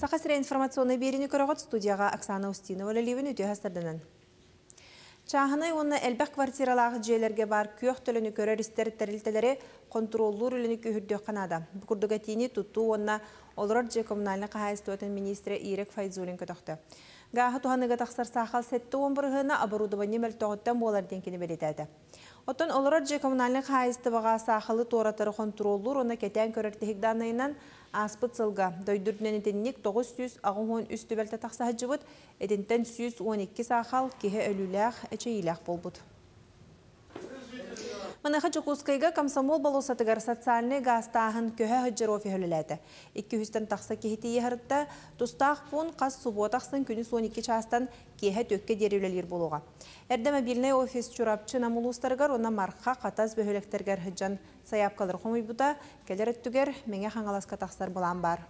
Сақасыра информационный беріні көріғыт студияға Оксана Устинова ләлевін өте хастырдынан. Чағынай оны әлбәқ квартиралағы жүйелерге бар көк төліні көрер істер тәрілтелері контроллур үліні күйірді қанада. Бұқырдыға тейіне тұтту онына олырар же коммунальны қағайыстуатын министрі Ирек Файзулин көтіқті. Гағы туғаныға тақсар сақал сәтті он бұрғына оборудование мәлтоғыттан болар денкені. Отон олорор же коммунальный хайыстыбаға сақалы торатары контроллур, оны кетен көріртігік данайынан аспыт сылға. Дойдүрдінен етеннік 900 ағын үсті бәлті тақсаға жывыт, едінтен 112 сақал кеге өліләқ, әчейләқ болбуд. Манаха Чукускайга комсомол болусатыгар социальный гастахын көһө хыджыр офи хөлеләте. 200-тен тақса кехити ехарытта тустақ пун қас субботақсын күні 12 частан кеһе төкке деревлелер болуға. Әрді мобильный офис чурапчы намулустаргар она марха қатаз бөхөлектергер хыджан саяпкалар хомойбута келер өттүгер меңе хаңаласка тақсар болан бар.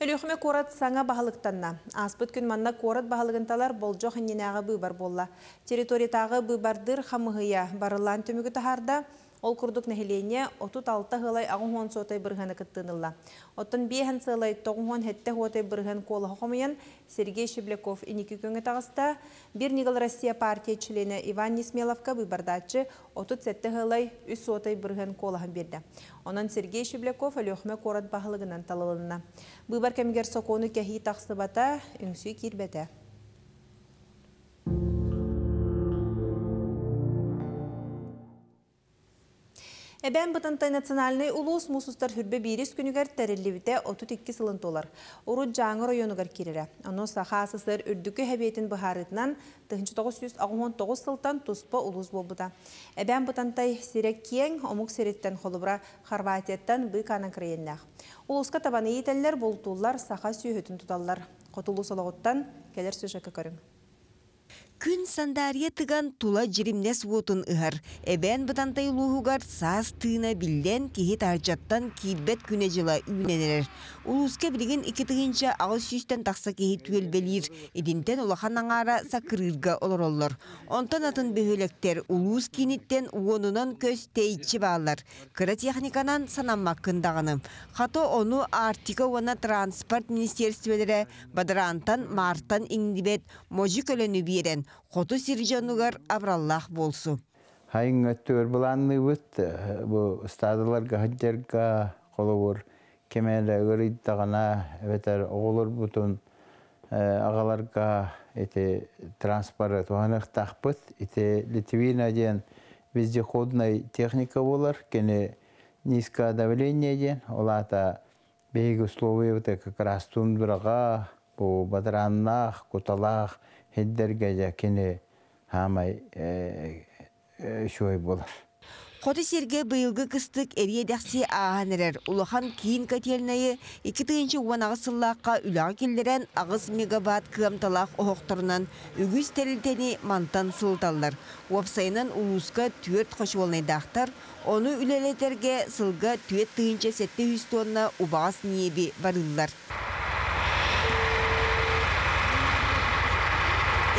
Өліқіме корат саңа бағылықтанна. Аспыт күн манна корат бағылығынталар болжоқ иненағы бұйбар болла. Территориятағы бұйбардыр қамығыя барылан төмігі тахарда Ол курдук нәһилене отут алты хылай ағын хон сотай бырғаны кыттынылла. Оттан бейхан сылай колы хомыян Сергей Шебляков иники көңі тағыста бір Нигал Россия партия члені Иван Несмеловка выбардачы отут сетте хылай үс бырғын колыған берді. Онан Сергей Шебляков өліқме корат бағылығынан талылына. Бұйбар кәмігер соконы кирбеті. Эбән бұтынтай национальный улус мусустар хүрбе бирис күнігер тәрелівіте 32 сылын толар. Уру жаңы районугар керері. Оно саха асысыр үрдікі хәбетін бұхарытынан 1999 сылтан туспа улус болбыда. Эбән бұтынтай сирек кең омук сереттен холыбыра Хорватияттан бұйқанын кірейіннәқ. Улуска табаны етелер болтулар саха сүйөтін тұталар. Қотулу солағыттан келер сөжекі көрің. Күн сандария тыган тула жиримнес вотун ыһар. Эбен бытантай улуһугар саас тыына билден кихи таржаттан кирбет күне жыла үйненерер. Улуска билген ики тыгынча ағыз сүйстен тақса кихи түелбелир. Идинтен улахан аңара сакырырга олороллор. Онтан атын бөхөлектер улус киниттен уонунан көз тейчи баалар. Кыра техниканан санаммаккындағаны. Хато onu Артика уана транспорт министерствелері бадырантан мартан иңдибет можи көлөнү биерен Хоту сиржанугар абраллах болсу. Хайын өттігір бұланны бұт, бұ стадыларға хаджарға қолуыр кемелі үрейдіғана өтер оғылыр бұтын ағаларға эти транспорт туанық тақпыт, эти Литвина ден везде ходной техника болар, кене низкое давление ден, олата бейгі условия как раз тундыраға, бұ бадыраннақ, куталақ, хеддерге жа кене хамай шой болар. Хоты серге быйылгы кыстык эрие дәхси ағанырыр. Улахан кейін кәтелнайы 2-тігінші уанағы сыллаққа үліға келдерен ағыз мегабат кымталақ оғықтырынан үгіз тәрілтені мантан сылталар. Уапсайынан улуска түйет қошы болнайдақтар, оны үлелетерге сылға түйет тігінші сәтті үстуанна убағас ниеби барылар.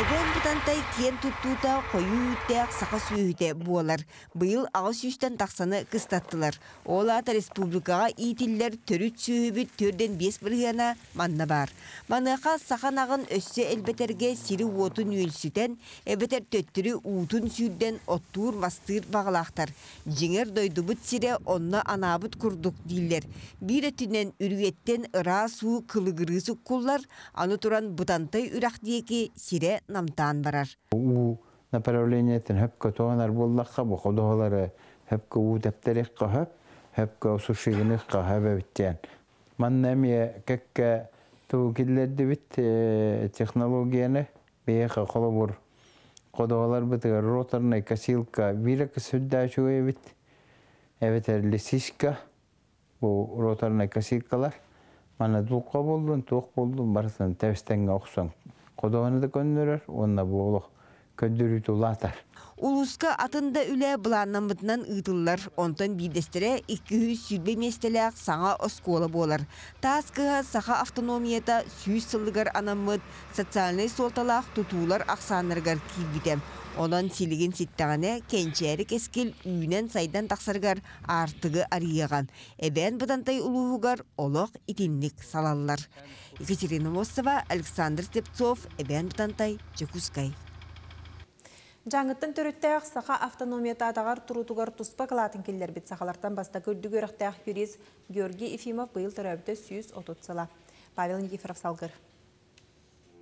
Эбен бутантай кен туттута қойу үттәк сақа сүйіте буалар. Бұйыл ағыз үстен тақсаны кыстаттылар. Олата республикаға итиллер төрүт сүйібіт төрден бес біргена манна бар. Маныға сақанағын өссе әлбетерге сири отын үйілсітен, әбетер төттірі уутун сүйден оттур мастыр бағалақтар. Жеңер дойдубыт сире онна анабыт күрдік дейлер. Bir өтінен үргеттен суу кылыгырызы куллар, аны туран бутантай үрақ дейки сире намтаан барар. У направлениятын хөпкө тоонар боллаққа, бұ қодоғалары хөпкө у дәптерекқа хөп, хөпкө сушигіныққа хөбәбіттен. Маннамия кәккә туу киллерді бит технологияны бейеқа қолы бұр қодоғалар бітігі роторный косилка вирек сүдді ашуы бит. Әбетер лисишка, бұл роторный косилкалар. Мана туққа болдun, туқ болдun, барсын тәвістенге оқсан. Қодоғаны да көндірер, онна бұл көндірі тулатар. Улуска атында үле бұланнамытынан ұйтылар, онтан бейдестері 200 сүрбе местелек саңа оскола болар. Таскыға саха автономията сүйіз сылығар анамыт, социальный солталақ тұтулар ақсанырғар кейбітем. Онон силигин ситтағаны кенчәрік эскил үйнен сайдан тақсаргар артығы арияған. Эбен бұдантай улуғығар олық итинник салалар. Екатерина Лосова, Александр Степцов, Эбен бұдантай Жекускай. Жаңыттын төріттәқ сақа автономията атағар тұрутугар тұспа қылатын келдер бет сақалартан баста көрді көріқтәқ юрист Георгий Ефимов бұйыл түрәбіті сүйіз отутсыла. Павел Никифоров салғыр.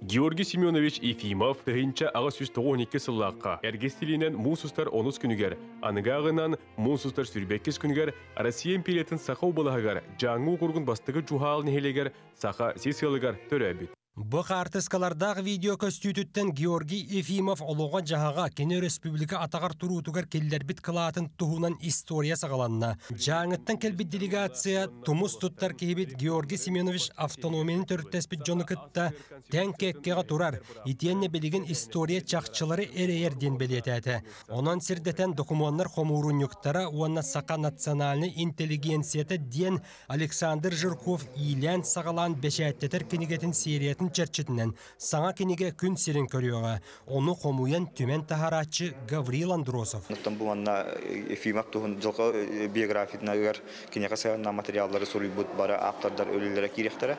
Георгий Семенович Ефимов тыгынча ага сүз тоғын сыллаққа. Әргестілінен мусустар онус күнігер, анығағынан мусустар сүрбеккес күнігер, Россия империятын сақау балағығар, жаңу құрғын бастығы жухалын хелегер, сақа сесиялығар төрәбіт. Бұқ артыскалардағы видео көстүтүттен Георгий Ефимов олуға жағаға Кене Республика атағар тұрутугар келдербит кылаатын туһунан история сағаланна. Жаңыттан келбит делегация тумус туттар кейбит Георгий Семенович автономияны төрттеспит жоны кытта тән кеккеға турар. Итиенне білеген история чақчылары әрейерден белетәті. Онан сирдетен документар хомурунюктара уанна сақа национальный интеллигенцияты ден Александр Жирков илән сағалан бешәттетер кенегетін сериет Атын черчетинен саңа кенеге күн сирин көрүөгө ону комуян түмен тахарачы Гаврил Андросов. Нуттан бу манна Ефимов тухун жылкы биографияна гар кинега сагана материаллары сурибут бара автордар өлүлөрө кирехтере.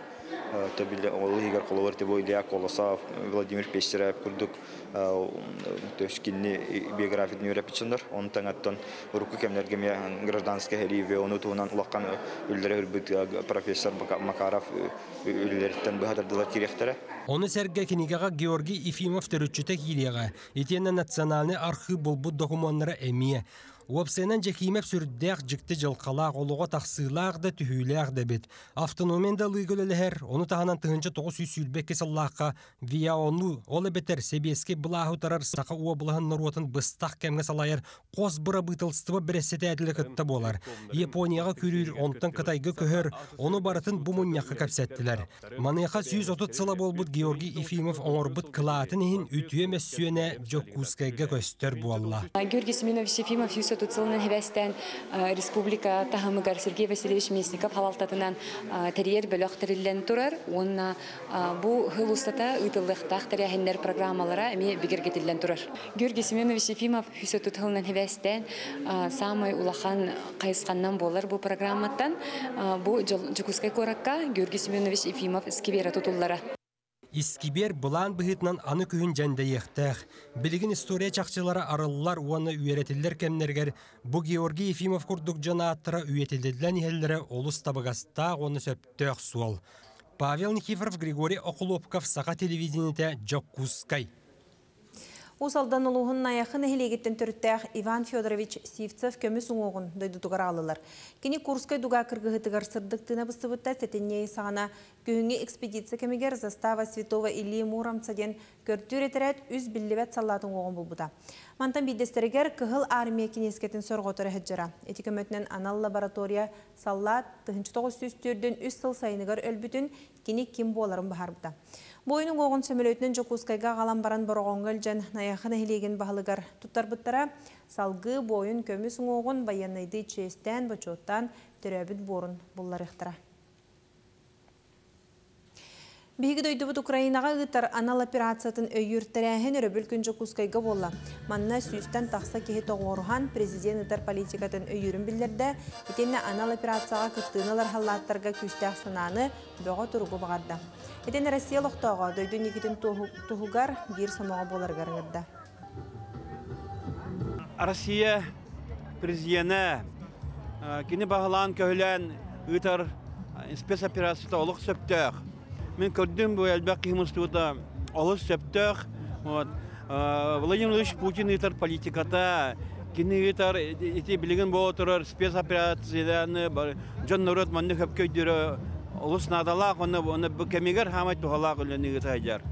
Табиле олы егер коловар те бой Дия Колосов, Владимир Пещерев курдук төшкинни биографияны үйрәп ичендер. Он таңаттан руку кемнерге ме гражданский хеливе оны туунан улаккан өлләре үрбүт профессор Макаров өлләртен бахадырдылар кирехтере. Оны сәрге кенигага Георгий Ефимов төрүчүтек илега. Итенна национальный архив болбут документтары эмие. Уапсенен жекимеп сүрдәк жикти жылқалақ олуға тақсылақ да түхүләк да бит. Автономен да лыгылылыхер, оны тағанан тыгынчы тоғыз үй сүлбекке саллаққа, вия оны, олы бетер себеске бұлағы тарар сақа уа бұлағын нұротын быстақ кәмге салайыр, қос бұра бұйтылстыбы біресеті әділі болар. Японияға күрір, онтын кытайгы көхір, оны барытын бұмынняққа кәпсәттілер. Маныяқа сүйіз отыт сыла болбут Георгий Ефимов оңорбут кылатын ехін үтүйе мәссүйене жоккускайга көстер буалла. Георгий Семенович Ефимов Конституциялын хевестен республика тахамыгар Сергей Васильевич Мясников халалтатынан терьер бөлөк териллен турар. Онна бу хыл устата ытылдыктах теряхендер программалара эми бигергетилен турар. Георгий Семенович Ефимов Конституциялын хевестен самый улахан кайысканнан болар бу программаттан бу Жукускай коракка Георгий Семенович Ефимов скибера тутуллара. Искибер бұлан бұхытнан аны күйін жәнді ектәқ. Білігін история чақчылары арылылар уаны үйеретілдер кемнергер, бұ Георгий Ефимов күрдік жана аттыра үйетілділден елері олыс табығаста оны сөптөқ суал. Павел Никифоров, Григорий Окулопков, Сақа телевидениеті Джоккускай. Усалдан улуғын наяқын әхілегеттен түрттәқ Иван Федорович Сивцев көмі сұңоғын дойдутуғар алылар. Кені Курскай дуға кіргіғытығар сырдық тына бұстыбытта сәтенне сағана күйіңе экспедиция кемегер застава Светова Ильи Мурамцаден көрттүр етерет үз біллебет саллатын оғын бұлбыда. Мантан бидестерігер кығыл армия кенескетін сорғотыры хеджера. Этика мөтінен анал лаборатория саллат 1900 үз сыл сайынығыр өлбүтін кені кем боларын бұхарбыда. Бойының оғын сөмілөйтінен жокускайға қалам баран бұрғоңғыл жән наяқын әйлеген бағылығар тұттарбыттара салғы бойын көмісің оғын баянайды честен бачоттан түрәбіт борын бұллар ықтыра. Биги дойдубут Украинаға ғыттар анал операциятын өрі бүлкін жокускайға болла. Манна сүйістен тақса кехі тоғырған президент политикатын өйірін білдерді, етені анал операцияға күттіналар халлаттарға күстәқ сынаны бұға тұрғы бағарды. Етені Россия лоқтауға дойду негетін тұғығар бір самаға болар ғарыңырды. Россия президенті кені бағылан көлен ұтар спецоперацияда олық. Мен көрдім бұл әлбәк қимыстуыда олық сөптіқ. Владимир Ильич Путин ұтар политиката, кені ұтар еті білген бұл отырыр спецоперациядан жон народ манны хөп көйдірі олыс надалақ, оны кәмегер хамай тұғалақ өлені ұтайдар.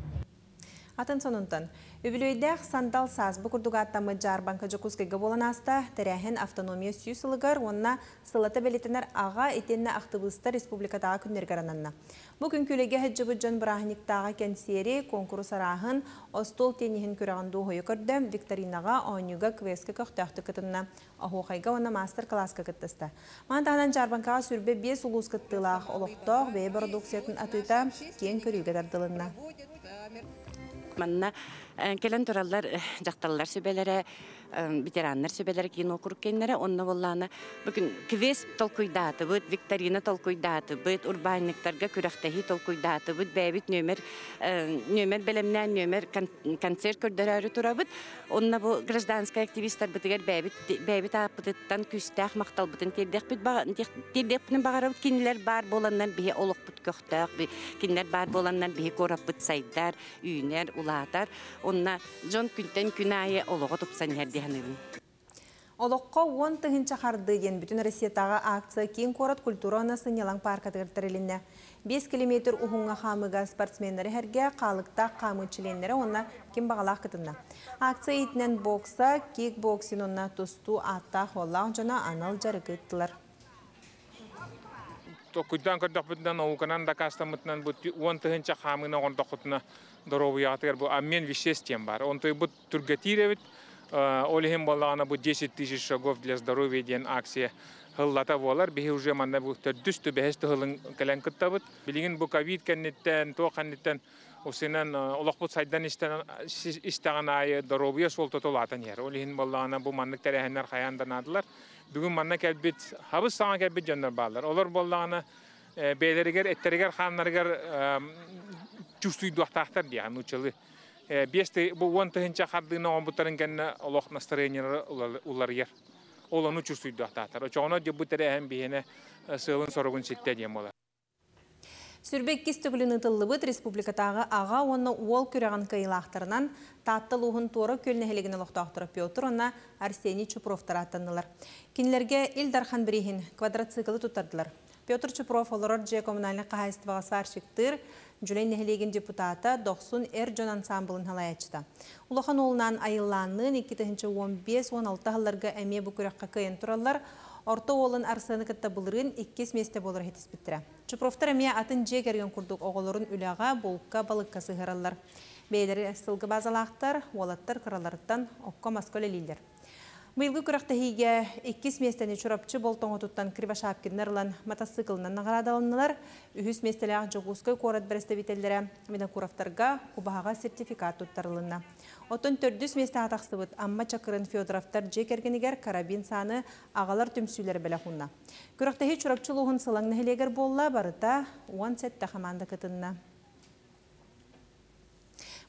Атын сонунтан, Үбілөйдәқ сандал саз бұқырдуғаттамы жар банка жүкізгігі болан аста, тәрәхін автономия сүйсілігір, онына сылаты бәлетінер аға етенні ақтыбысты республикадағы күннергарананна. Бүгін күлеге хәджі бұджан бірахниктаға кәнсері конкурс арағын остол тенихін көрағынду хойы көрді, Викторинаға ойнюға квескі көқтәқті кітінна. Ахуқайға оны мастер-класска кіттісті. Мантағынан жарбанкаға сүрбе 5 ұлыс кіттілақ олықтоқ бей продукциятын атыта кен көрігі дардылынна. Манна келен тураллар жакталлар сөбелере ветераннар сөбелере кино куркеннере онна болланы бүгүн квест толкуйдааты быт викторина толкуйдааты быт урбанниктарга күрәхтәһи толкуйдааты быт бәбит нөмер нөмер белемнән нөмер концерт көрдөрөрү турабыт онна бу гражданская активисттар бытыгар бәбит бәбит апытыттан күстәх мактал бытын тирдек бит тирдек битин багарабыт кинилер бар боланнан бихи олокпут көхтәк кинилер бар боланнан бихи кораппыт сайдар үйнер улаатар онна жон күнтен күн айы олого тупсан ярдиһаныбын Олоққа 10 тыгынча қарды ен бүтін Россиятаға акция кейін корот культура анасы Нелан парка тігіртіріліне. 5 километр ұхыңға қамыға спортсмендері әрге қалықта қамычыленлері онна кем бағалақ кітінна. Акция етінен бокса, кикбоксин онна тұсту атта холлақ жана анал жары кыттылар. Күйден көрдік бүтінен оғынан да кастамытынан бұт 10 тыгынча қамына оғын тоқытына дороғы яғатығыр бұл аммен веществием бар. Онтой бұт түргетиревит, Олихим боллағана бұл 10 тысяч шагов для здоровья ден акция хыллата болар. Бихи уже манда бұл төрдүсті бәхесті хылын кәлән кыттабыт. Билигин бұл ковид кәннеттен, то кәннеттен Осынан олоқпут сайдан истаған айы здоровья сол тотолатын ер. Олихин боллағана бұл маннык тәрәхеннер қаяндан адылар. Бүгін манна кәлбит, хабыз саған кәлбит жондар балар. Олар боллағана бейлерігер, эттерігер, ханнарығар чувствуйду ақтақтар дейін, учылы. Бесте бу он бутарын кенне олох настроение улар ер. Ол ону чувствуйду ақтақтар. Очоғына де бұтары әм бейіне сылын сорогун сетте дейм олар. Сүрбек кистігілін ұтылыбыт республикатағы аға оны уол күреген кайылақтарынан таттыл ұғын торы көлнәхелігін ұлықтақтыры Петр, онна Арсений Чупровтар аттанылар. Кенлерге Илдархан Брихин квадроциклы тұттардылар. Петр Чупров олорор же коммунальный қағайыстываға сварщиктыр, Жүлен нәхелеген депутата 90 эр жон ансамблын халаячта. Улахан олынан айылланын 2-15-16 ғылларға әме бүкіраққа кайын тұралар, орто олын арсаны кітті бұлырын 2 месте болыр хетіс біттірі. Чупрофтар әме атын же керген күрдік оғылырын үліға болыққа балыққа сығыралар. Бейлері сылғы базалақтар, олаттар оққа әлейлер. Мыйлғы күрақтахиге 2 местені чурапчы болтоңы туттан кривашапкиннерлан мотоциклынан нағарадалынылар, үхіс местеліғ жоғускай корат представителлері Минакуровтарға кубаға сертификат туттарылына. Отын төрдүс месте атақсыбыт амма чакырын Федоровтар жекергенігер карабин саны ағалар түмсүйлер бәлі құнна. Күрақтахи чурапчылығын сылаң нәхелегер болла барыта 10 сетті қаманды кытынна.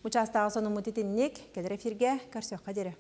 Участағы соны мұтетіннек, кәдір эфирге, кәрсеққа дере.